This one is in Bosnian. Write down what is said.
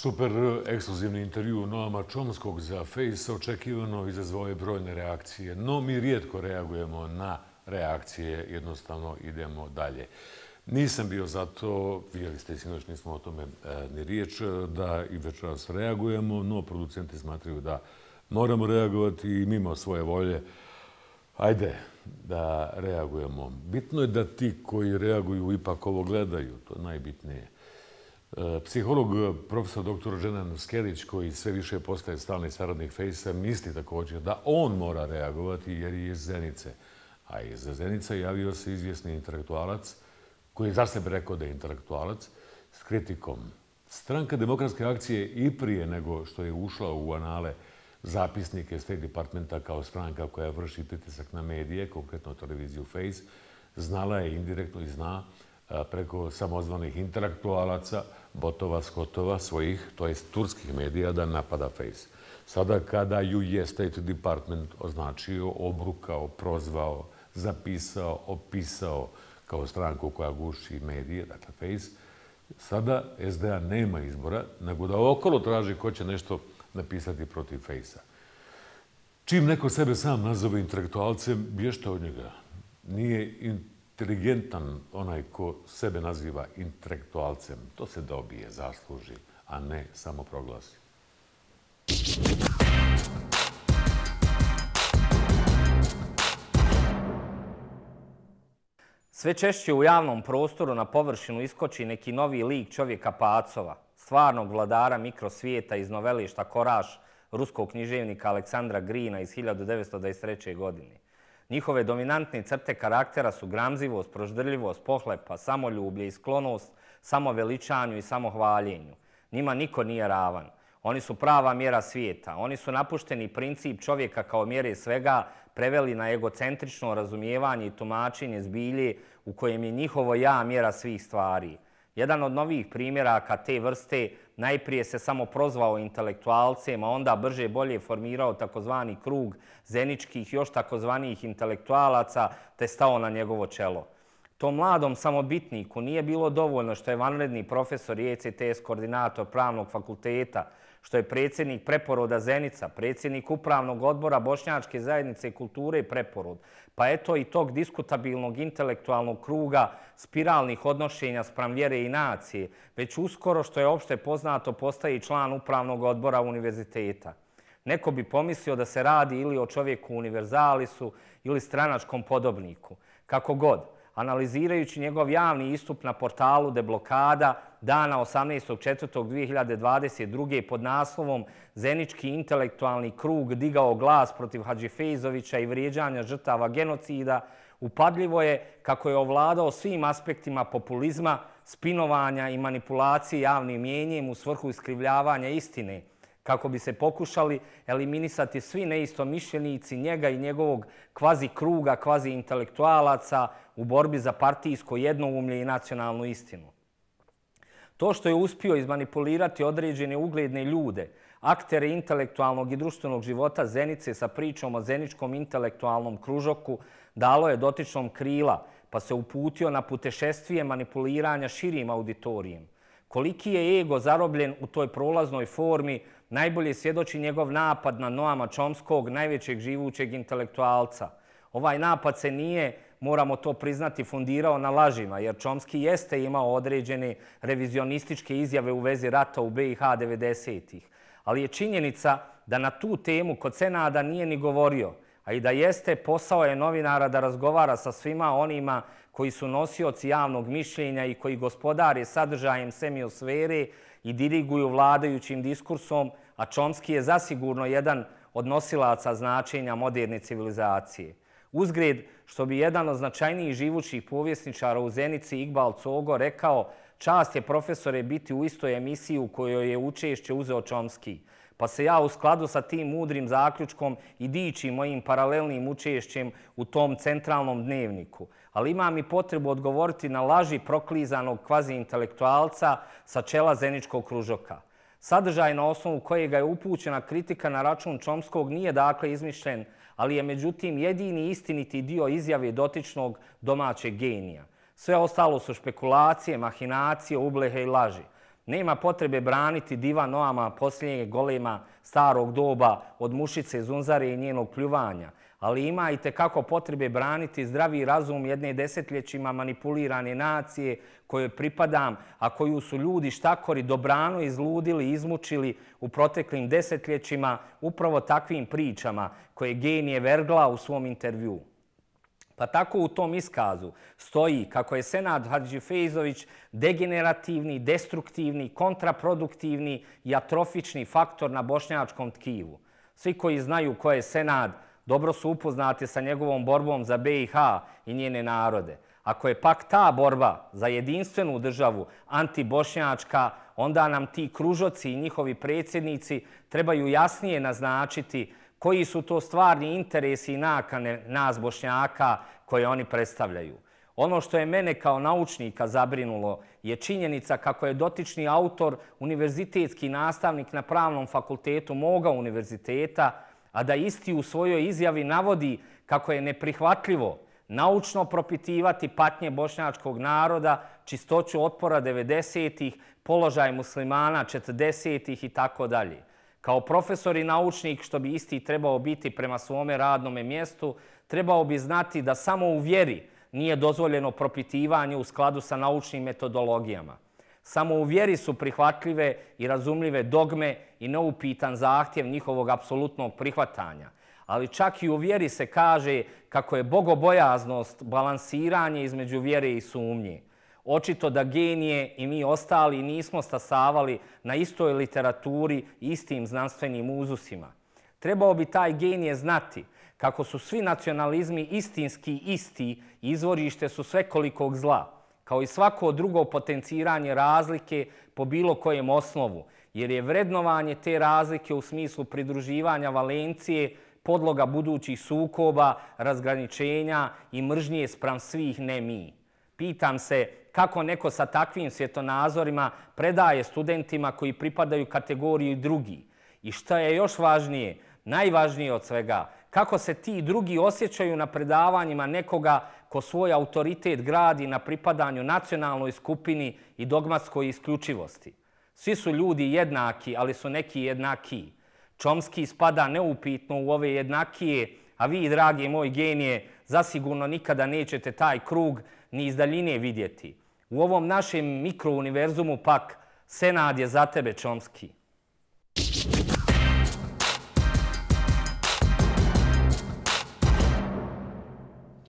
Super eh, ekskluzivni intervju Noama Čomskog za Face očekivano izazvao je brojne reakcije, no mi rijetko reagujemo na reakcije, jednostavno idemo dalje. Nisam bio zato, vidjeli ste sinoć, nismo o tome e, ni riječ, eh, da i večeras reagujemo, no producenti smatraju da moramo reagovati i mimo svoje volje. Ajde da reagujemo. Bitno je da ti koji reaguju ipak ovo gledaju, to je najbitnije. E, psiholog e, profesor dr. Ženan Skelić, koji sve više postaje stalni saradnik Fejsa, misli također da on mora reagovati jer je iz Zenice. A iz Zenice javio se izvjesni intelektualac, koji je za sebe rekao da je intelektualac, s kritikom. Stranka demokratske akcije i prije nego što je ušla u anale zapisnike State Departmenta kao stranka koja vrši pritisak na medije, konkretno televiziju Face, znala je indirektno i zna preko samozvanih intelektualaca, botova, skotova, svojih, to je turskih medija, da napada Face. Sada kada ju je State Department označio, obrukao, prozvao, zapisao, opisao kao stranku koja guši medije, dakle Face, sada SDA nema izbora, nego da okolo traži ko će nešto napisati protiv Face-a. Čim neko sebe sam nazove intelektualcem, bješte od njega. Nije inteligentan onaj ko sebe naziva intelektualcem. To se dobije, zasluži, a ne samo proglasi. Sve češće u javnom prostoru na površinu iskoči neki novi lik čovjeka Pacova, stvarnog vladara mikrosvijeta iz novelišta Koraš, ruskog književnika Aleksandra Grina iz 1923. godine. Njihove dominantne crte karaktera su gramzivost, proždrljivost, pohlepa, pa samoljublje i sklonost samoveličanju i samohvaljenju. Njima niko nije ravan. Oni su prava mjera svijeta. Oni su napušteni princip čovjeka kao mjere svega preveli na egocentrično razumijevanje i tumačenje zbilje u kojem je njihovo ja mjera svih stvari. Jedan od novih primjeraka te vrste najprije se samo prozvao intelektualcem, a onda brže bolje formirao takozvani krug zeničkih još takozvanih intelektualaca te stao na njegovo čelo. To mladom samobitniku nije bilo dovoljno što je vanredni profesor i ECTS koordinator pravnog fakulteta, što je predsjednik preporoda Zenica, predsjednik upravnog odbora Bošnjačke zajednice kulture i preporod, pa eto i tog diskutabilnog intelektualnog kruga spiralnih odnošenja sprem vjere i nacije, već uskoro što je opšte poznato postaje član upravnog odbora univerziteta. Neko bi pomislio da se radi ili o čovjeku univerzalisu ili stranačkom podobniku. Kako god, analizirajući njegov javni istup na portalu Deblokada dana 18.4.2022. pod naslovom Zenički intelektualni krug digao glas protiv Hadžifejzovića i vrijeđanja žrtava genocida, upadljivo je kako je ovladao svim aspektima populizma, spinovanja i manipulacije javnim mjenjem u svrhu iskrivljavanja istine, kako bi se pokušali eliminisati svi neistomišljenici njega i njegovog kvazi kruga, kvazi intelektualaca u borbi za partijsko jednoumlje i nacionalnu istinu. To što je uspio izmanipulirati određene ugledne ljude, aktere intelektualnog i društvenog života Zenice sa pričom o zeničkom intelektualnom kružoku, dalo je dotičnom krila, pa se uputio na putešestvije manipuliranja širim auditorijem. Koliki je ego zarobljen u toj prolaznoj formi, najbolje svjedoči njegov napad na Noama Čomskog, najvećeg živućeg intelektualca. Ovaj napad se nije moramo to priznati, fundirao na lažima, jer Čomski jeste imao određene revizionističke izjave u vezi rata u BiH 90-ih. Ali je činjenica da na tu temu kod Senada nije ni govorio, a i da jeste posao je novinara da razgovara sa svima onima koji su nosioci javnog mišljenja i koji gospodare sadržajem semiosfere i diriguju vladajućim diskursom, a Čomski je zasigurno jedan od nosilaca značenja moderne civilizacije. Uzgred, što bi jedan od značajnijih živućih povjesničara u Zenici, Iqbal Cogo, rekao čast je profesore biti u istoj emisiji u kojoj je učešće uzeo Čomski. Pa se ja u skladu sa tim mudrim zaključkom i dičim mojim paralelnim učešćem u tom centralnom dnevniku. Ali imam i potrebu odgovoriti na laži proklizanog kvazi intelektualca sa čela Zeničkog kružoka. Sadržaj na osnovu kojega je upućena kritika na račun Čomskog nije dakle izmišljen ali je međutim jedini istiniti dio izjave dotičnog domaćeg genija. Sve ostalo su špekulacije, mahinacije, ublehe i laži. Nema potrebe braniti diva Noama posljednjeg golema starog doba od mušice Zunzare i njenog pljuvanja, ali ima i kako potrebe braniti zdravi razum jedne desetljećima manipulirane nacije kojoj pripadam, a koju su ljudi štakori dobrano izludili, izmučili u proteklim desetljećima upravo takvim pričama koje genije Vergla u svom intervjuu. Pa tako u tom iskazu stoji kako je Senad Hadžifejzović degenerativni, destruktivni, kontraproduktivni i atrofični faktor na bošnjačkom tkivu. Svi koji znaju ko je Senad dobro su upoznati sa njegovom borbom za BiH i njene narode. Ako je pak ta borba za jedinstvenu državu antibošnjačka, onda nam ti kružoci i njihovi predsjednici trebaju jasnije naznačiti koji su to stvarni interesi i nakane nas bošnjaka koje oni predstavljaju. Ono što je mene kao naučnika zabrinulo je činjenica kako je dotični autor, univerzitetski nastavnik na pravnom fakultetu moga univerziteta, a da isti u svojoj izjavi navodi kako je neprihvatljivo naučno propitivati patnje bošnjačkog naroda, čistoću otpora 90-ih, položaj muslimana 40-ih i tako dalje. Kao profesor i naučnik, što bi isti trebao biti prema svome radnom mjestu, trebao bi znati da samo u vjeri nije dozvoljeno propitivanje u skladu sa naučnim metodologijama. Samo u vjeri su prihvatljive i razumljive dogme i neupitan zahtjev njihovog apsolutnog prihvatanja. Ali čak i u vjeri se kaže kako je bogobojaznost balansiranje između vjere i sumnje. Očito da genije i mi ostali nismo stasavali na istoj literaturi istim znanstvenim uzusima. Trebao bi taj genije znati kako su svi nacionalizmi istinski isti izvorište su svekolikog zla, kao i svako drugo potenciranje razlike po bilo kojem osnovu, jer je vrednovanje te razlike u smislu pridruživanja Valencije podloga budućih sukoba, razgraničenja i mržnje sprem svih ne mi. Pitam se kako neko sa takvim svjetonazorima predaje studentima koji pripadaju kategoriji drugi. I što je još važnije, najvažnije od svega, kako se ti drugi osjećaju na predavanjima nekoga ko svoj autoritet gradi na pripadanju nacionalnoj skupini i dogmatskoj isključivosti. Svi su ljudi jednaki, ali su neki jednaki. Čomski spada neupitno u ove jednakije, a vi, dragi moj genije, zasigurno nikada nećete taj krug ni iz daljine vidjeti. U ovom našem mikrouniverzumu pak Senad je za tebe, Čomski.